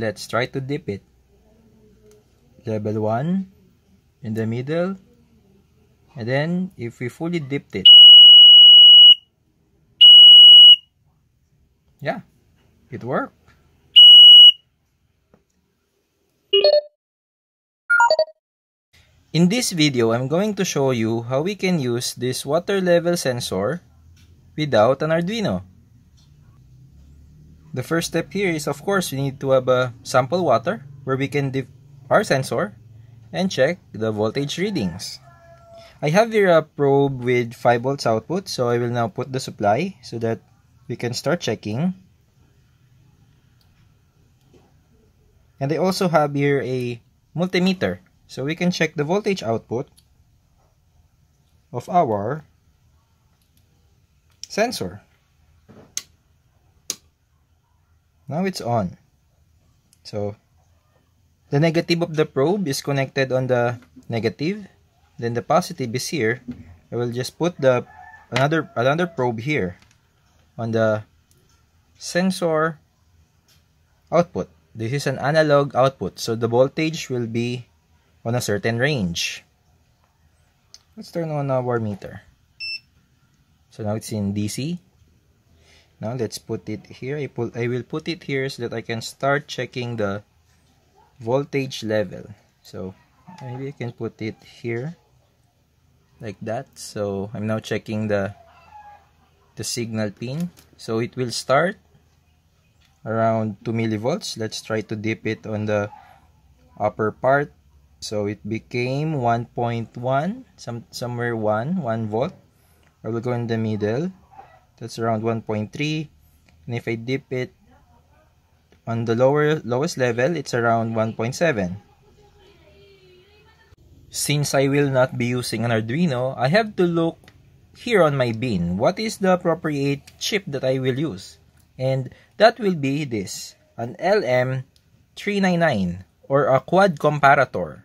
Let's try to dip it. Level 1 in the middle. And then if we fully dipped it. Yeah, it worked. In this video, I'm going to show you how we can use this water level sensor without an Arduino. The first step here is of course we need to have a sample water where we can dip our sensor and check the voltage readings. I have here a probe with 5 volts output so I will now put the supply so that we can start checking. And I also have here a multimeter so we can check the voltage output of our sensor. Now it's on. So the negative of the probe is connected on the negative. Then the positive is here. I will just put the another another probe here on the sensor output. This is an analog output, so the voltage will be on a certain range. Let's turn on our meter. So now it's in DC. Now let's put it here. I, pull, I will put it here so that I can start checking the voltage level. So maybe I can put it here like that. So I'm now checking the the signal pin. So it will start around 2 millivolts. Let's try to dip it on the upper part. So it became 1.1, some somewhere 1, 1 volt. I will go in the middle. That's around 1.3. And if I dip it on the lower lowest level, it's around 1.7. Since I will not be using an Arduino, I have to look here on my bin. What is the appropriate chip that I will use? And that will be this, an LM339 or a quad comparator.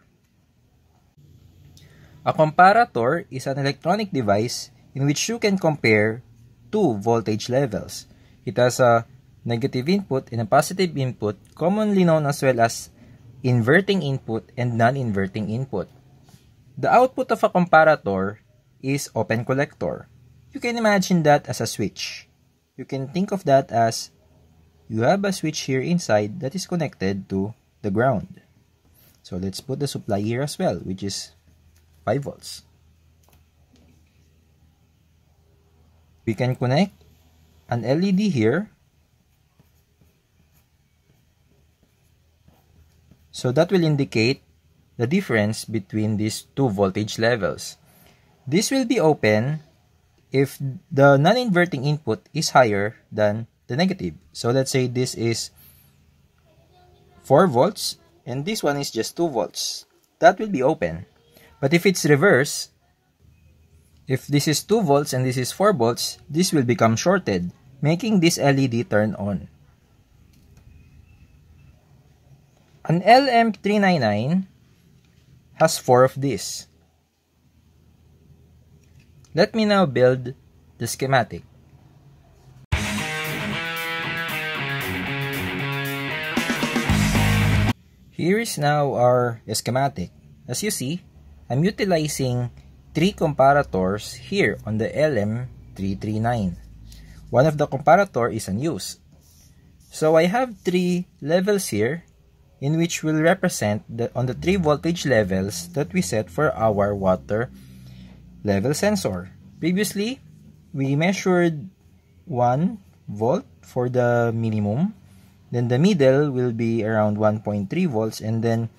A comparator is an electronic device in which you can compare two voltage levels. It has a negative input and a positive input, commonly known as well as inverting input and non-inverting input. The output of a comparator is open collector. You can imagine that as a switch. You can think of that as you have a switch here inside that is connected to the ground. So let's put the supply here as well, which is 5 volts. We can connect an LED here. So that will indicate the difference between these two voltage levels. This will be open if the non-inverting input is higher than the negative. So let's say this is 4 volts and this one is just 2 volts. That will be open. But if it's reverse, if this is 2 volts and this is 4 volts, this will become shorted, making this LED turn on. An LM339 has 4 of these. Let me now build the schematic. Here is now our schematic. As you see, I'm utilizing three comparators here on the LM339. One of the comparator is unused. So I have three levels here in which will represent the, on the three voltage levels that we set for our water level sensor. Previously, we measured 1 volt for the minimum. Then the middle will be around 1.3 volts and then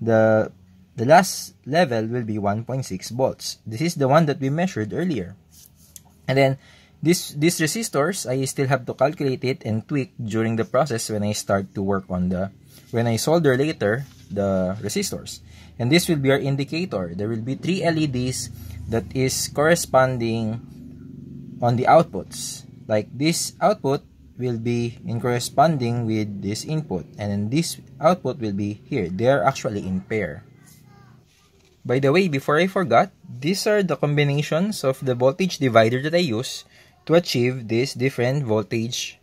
the the last level will be 1.6 volts. This is the one that we measured earlier. And then this these resistors, I still have to calculate it and tweak during the process when I start to work on the when I solder later the resistors. And this will be our indicator. There will be three LEDs that is corresponding on the outputs. Like this output will be in corresponding with this input and then this output will be here. They are actually in pair. By the way, before I forgot, these are the combinations of the voltage divider that I use to achieve these different voltage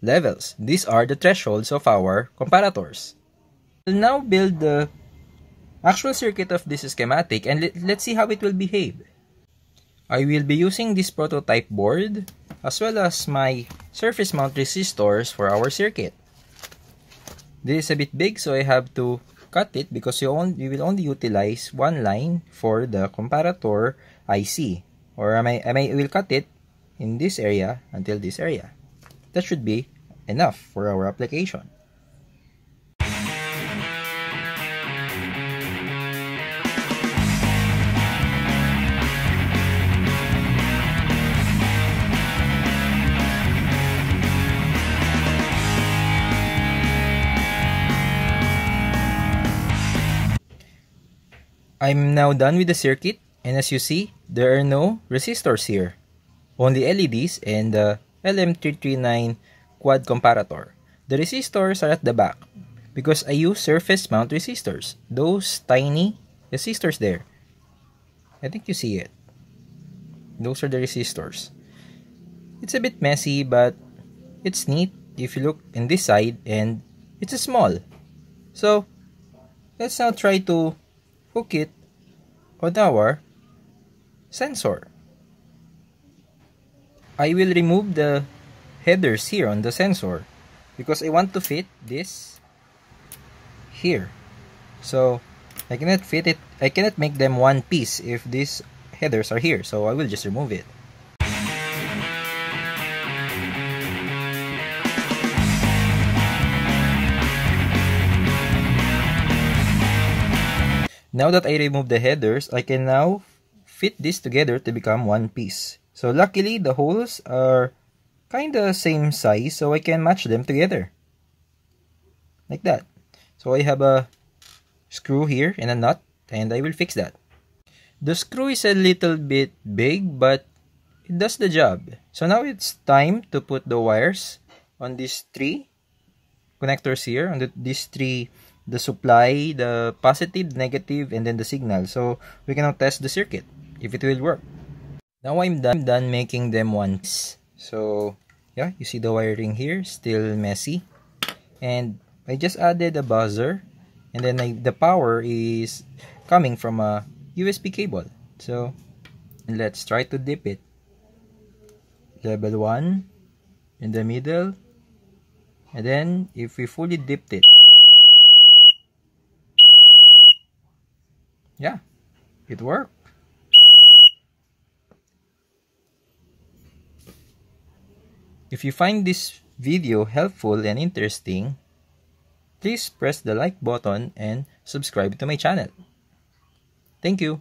levels. These are the thresholds of our comparators. We'll now build the actual circuit of this schematic and let, let's see how it will behave. I will be using this prototype board as well as my surface mount resistors for our circuit. This is a bit big so I have to cut it because you, only, you will only utilize one line for the comparator IC. Or I may, I may will cut it in this area until this area. That should be enough for our application. I'm now done with the circuit and as you see, there are no resistors here. Only LEDs and the LM339 quad comparator. The resistors are at the back because I use surface mount resistors. Those tiny resistors there. I think you see it. Those are the resistors. It's a bit messy but it's neat if you look in this side and it's small. So let's now try to hook it on our sensor. I will remove the headers here on the sensor because I want to fit this here. So I cannot fit it, I cannot make them one piece if these headers are here. So I will just remove it. Now that I removed the headers, I can now fit this together to become one piece. So luckily, the holes are kinda same size, so I can match them together. Like that. So I have a screw here and a nut, and I will fix that. The screw is a little bit big, but it does the job. So now it's time to put the wires on these three connectors here, on the, these three the supply, the positive, negative, and then the signal. So we can now test the circuit if it will work. Now I'm done, I'm done making them once. So yeah, you see the wiring here, still messy. And I just added a buzzer and then I, the power is coming from a USB cable. So let's try to dip it. Level 1 in the middle. And then if we fully dipped it, yeah, it worked. If you find this video helpful and interesting, please press the like button and subscribe to my channel. Thank you.